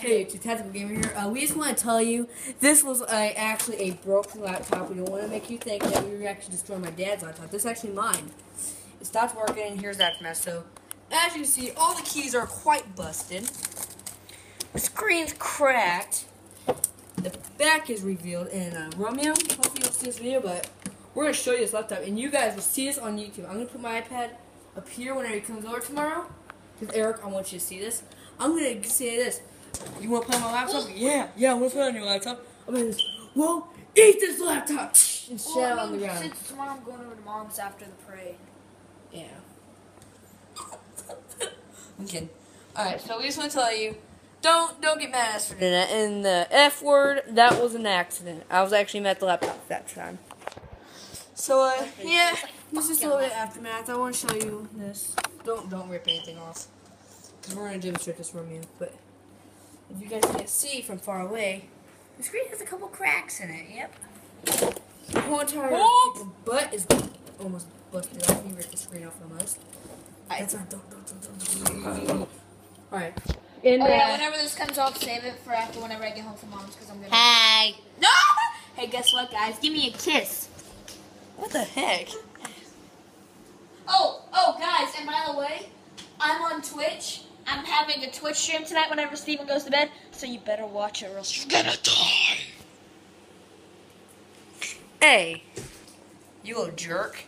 Hey, it's Tactical Gamer here. Uh, we just want to tell you this was uh, actually a broken laptop. We don't want to make you think that we actually destroyed my dad's laptop. This is actually mine. It stopped working, and here's that mess. So, as you see, all the keys are quite busted. The screen's cracked. The back is revealed. And uh, Romeo, hopefully you'll see this video, but we're going to show you this laptop. And you guys will see this on YouTube. I'm going to put my iPad up here whenever he comes over tomorrow. Because, Eric, I want you to see this. I'm going to say this. You want to play on my laptop? Yeah, yeah, I want to play on your laptop. I'm going to well, eat this laptop! And shit Well, I on the ground. Since tomorrow I'm going over to mom's after the parade. Yeah. I'm kidding. Alright, so we just want to tell you, don't don't get mad at us for doing that. And the F word, that was an accident. I was actually mad at the laptop that time. So uh, yeah, this is a little bit aftermath. I want to show you this. Don't don't rip anything off, because we're gonna demonstrate this from you. But if you guys can't see from far away, the screen has a couple cracks in it. Yep. The whole entire Oh! butt is almost busted off. You ripped the screen off almost. That's not. Don't, don't, don't, don't, don't. All right. And, Oh yeah, uh, whenever this comes off, save it for after whenever I get home from mom's because I'm gonna. Hey. No! Hey, guess what, guys? Give me a kiss. what the heck? Oh, oh, guys, and by the way, I'm on Twitch. I'm having a Twitch stream tonight whenever Steven goes to bed, so you better watch it or else you're gonna die. Hey, you little jerk.